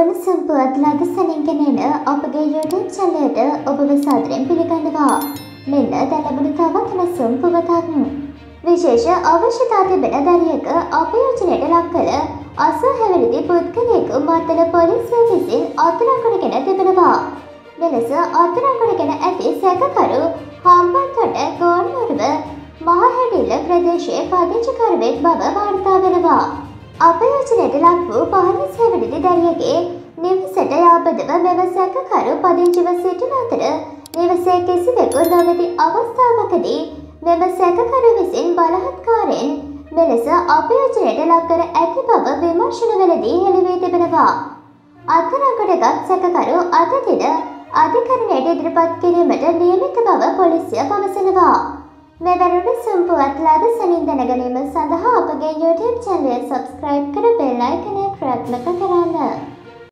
උණුසුම් පුවත් ලදසනින් ගෙනෙන අපගේ YouTube චැනලයට ඔබව සාදරයෙන් පිළිගන්නවා. මෙන්න දැන් ලැබුණු තවත් උණුසුම් පුවතක්. විශේෂ අවශ්‍යතා තිබෙන දරියක අපයෝජනයට ලක් කළ අසූ හැවිරිදි පුද්ගලයෙකු මත්තල පොලිසිය විසින් අත්අඩංගුවටගෙන තිබෙනවා. මෙලෙස අත්අඩංගුවටගෙන ඇති සැකකරු හම්බන්තොට ගෝන්වරුව මහහැඩිල්ල ප්‍රදේශයේ පදිංචිකරුවෙක් බව වාර්තා වෙනවා. අපයෝජනයට ලක් වූ පහළොස් හැවිරිදි දරියගේ නිවසට යාබදව මෙම සැකකරු පදිංචිව සිටින අතර නිවසේ කිසිවෙකු නොමැති අවස්ථාවකදී මෙම සැකකරු විසින් බලහත්කාරයෙන් මෙලෙස අපයෝජනයට ලක්කර ඇති බව විමර්ශනවලදී හෙළිවී තිබෙනවා. අත්අඩංගුවටගත් සැකකරු අද දින අධිකරණයට ඉදිරිපත් කිරීමට නියමිත බව පොලිසිය පවසනවා. මෙවැනි සම්පුවත් ලද සනින් දැනගැනීම සඳහා අපගේ YouTube චැනලය සබස්ක්‍රයිබ් කර බෙල් අයිකනය ක්‍රියාත්මක